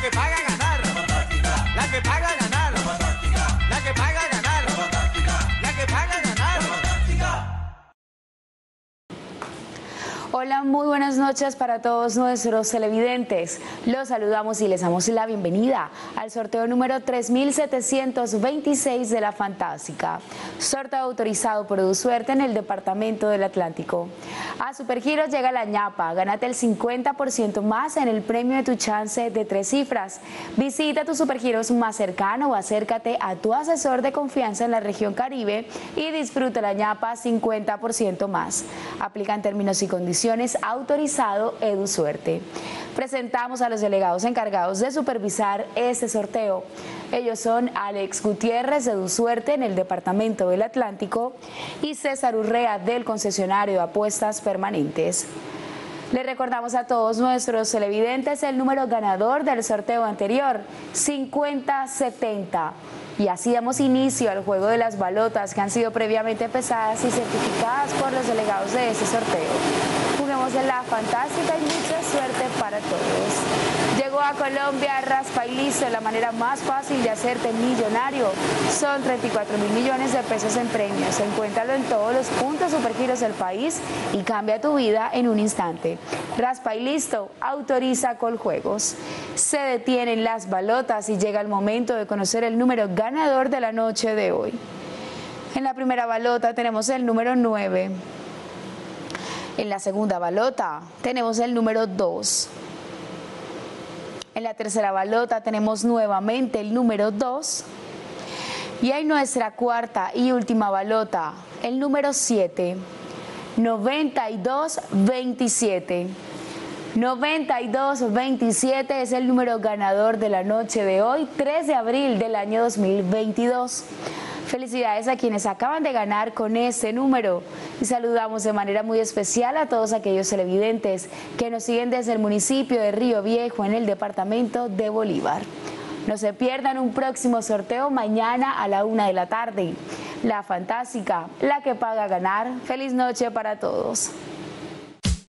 Que paga ganar. La que paga Hola, muy buenas noches para todos nuestros televidentes. Los saludamos y les damos la bienvenida al sorteo número 3726 de la Fantástica. Sorteo autorizado por EduSuerte en el Departamento del Atlántico. A Supergiros llega la ñapa. Gánate el 50% más en el premio de tu chance de tres cifras. Visita tu Supergiros más cercano o acércate a tu asesor de confianza en la región Caribe y disfruta la ñapa 50% más. Aplican términos y condiciones autorizado EduSuerte. Presentamos a los delegados encargados de supervisar este sorteo. Ellos son Alex Gutiérrez de EduSuerte en el Departamento del Atlántico y César Urrea del concesionario de apuestas permanentes. Le recordamos a todos nuestros televidentes el número ganador del sorteo anterior, 5070. Y así damos inicio al juego de las balotas que han sido previamente pesadas y certificadas por los delegados de ese sorteo. En la fantástica y mucha suerte para todos. Llegó a Colombia Raspa y Listo, la manera más fácil de hacerte millonario. Son 34 mil millones de pesos en premios. Encuéntralo en todos los puntos supergiros del país y cambia tu vida en un instante. Raspa y Listo, autoriza Coljuegos. Se detienen las balotas y llega el momento de conocer el número ganador de la noche de hoy. En la primera balota tenemos el número 9. En la segunda balota tenemos el número 2. En la tercera balota tenemos nuevamente el número 2. Y en nuestra cuarta y última balota, el número 7. 9227. 9227 es el número ganador de la noche de hoy, 3 de abril del año 2022. Felicidades a quienes acaban de ganar con este número y saludamos de manera muy especial a todos aquellos televidentes que nos siguen desde el municipio de Río Viejo en el departamento de Bolívar. No se pierdan un próximo sorteo mañana a la una de la tarde. La fantástica, la que paga ganar. Feliz noche para todos.